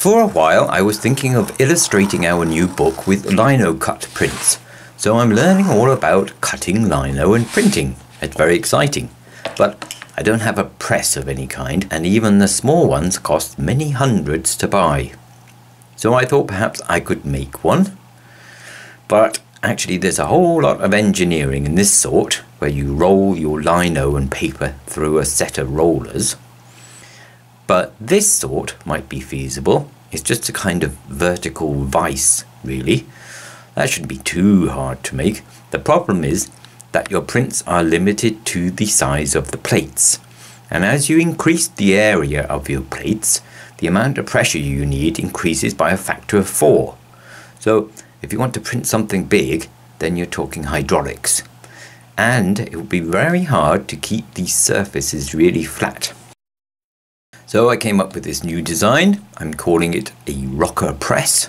For a while, I was thinking of illustrating our new book with lino cut prints, so I'm learning all about cutting lino and printing. It's very exciting, but I don't have a press of any kind, and even the small ones cost many hundreds to buy. So I thought perhaps I could make one, but actually there's a whole lot of engineering in this sort, where you roll your lino and paper through a set of rollers but this sort might be feasible. It's just a kind of vertical vise, really. That shouldn't be too hard to make. The problem is that your prints are limited to the size of the plates. And as you increase the area of your plates, the amount of pressure you need increases by a factor of four. So if you want to print something big, then you're talking hydraulics. And it will be very hard to keep these surfaces really flat. So I came up with this new design. I'm calling it a rocker press.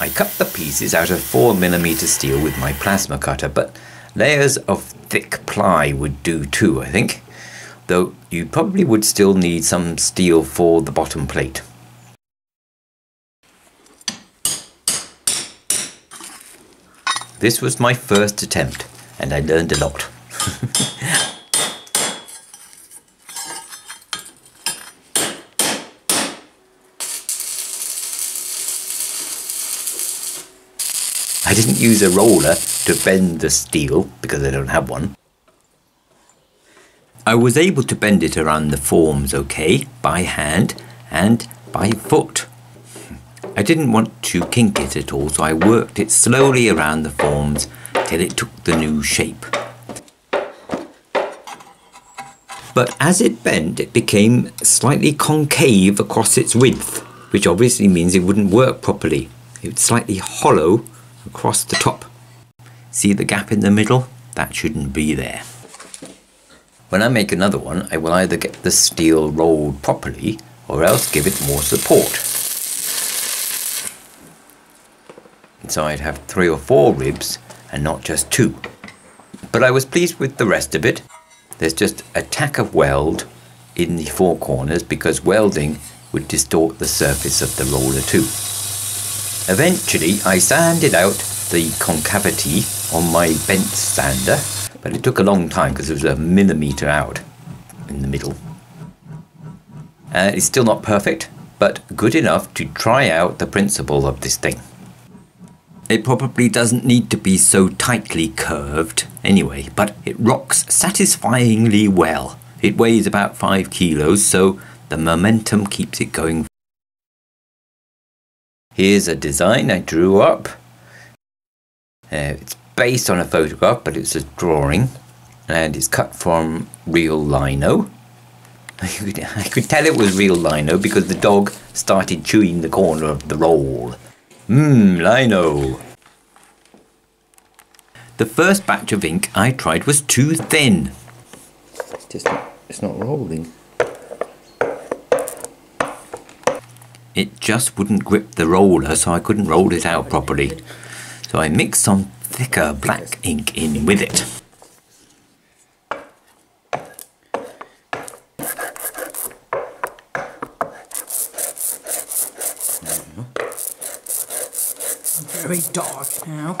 I cut the pieces out of 4mm steel with my plasma cutter, but layers of thick ply would do too, I think. Though you probably would still need some steel for the bottom plate. This was my first attempt, and I learned a lot. I didn't use a roller to bend the steel because I don't have one. I was able to bend it around the forms okay by hand and by foot. I didn't want to kink it at all so I worked it slowly around the forms till it took the new shape. But as it bent it became slightly concave across its width which obviously means it wouldn't work properly. It was slightly hollow across the top. See the gap in the middle? That shouldn't be there. When I make another one, I will either get the steel rolled properly or else give it more support. So I'd have three or four ribs and not just two. But I was pleased with the rest of it. There's just a tack of weld in the four corners because welding would distort the surface of the roller too. Eventually I sanded out the concavity on my belt sander, but it took a long time because it was a millimetre out in the middle. Uh, it's still not perfect, but good enough to try out the principle of this thing. It probably doesn't need to be so tightly curved anyway, but it rocks satisfyingly well. It weighs about 5 kilos, so the momentum keeps it going Here's a design I drew up. Uh, it's based on a photograph, but it's a drawing, and it's cut from real lino. I could, tell it was real lino because the dog started chewing the corner of the roll. Mmm, lino. The first batch of ink I tried was too thin. It's just not, it's not rolling. It just wouldn't grip the roller so I couldn't roll it out properly. So I mixed some thicker black ink in with it. Very dark now.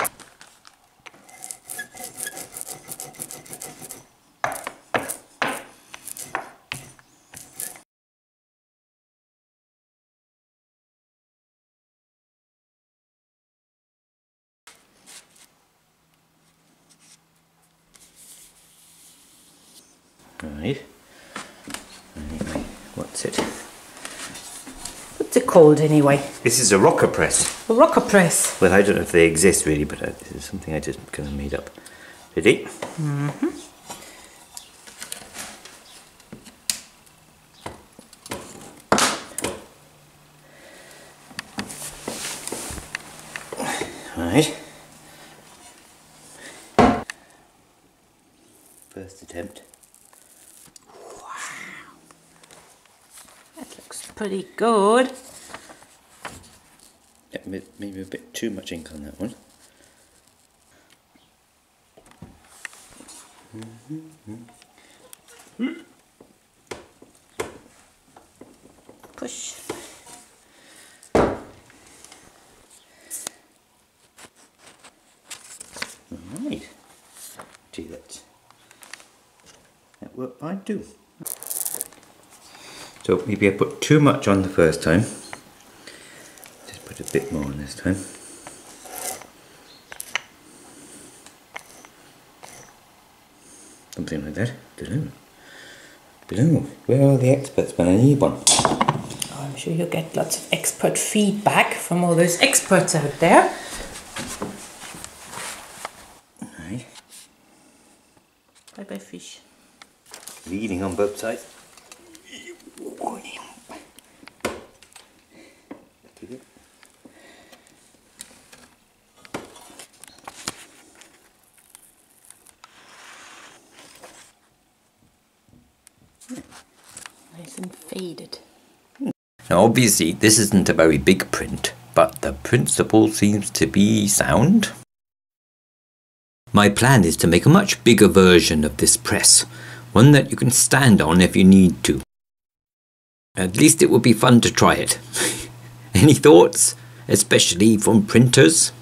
Right. Anyway, what's it? What's it called anyway? This is a rocker press. A rocker press. Well, I don't know if they exist really, but uh, this is something I just kind of made up. Ready? Mm-hmm. Right. First attempt. pretty good. Yeah, maybe a bit too much ink on that one. Push. Right. Gee, that, that worked fine too. So maybe I put too much on the first time. Just put a bit more on this time. Something like that. Don't know. Where are the experts when I need one? Oh, I'm sure you'll get lots of expert feedback from all those experts out there. Right. Bye bye, fish. Leading on both sides. Nice and faded. Now, obviously, this isn't a very big print, but the principle seems to be sound. My plan is to make a much bigger version of this press, one that you can stand on if you need to. At least it would be fun to try it. Any thoughts? Especially from printers?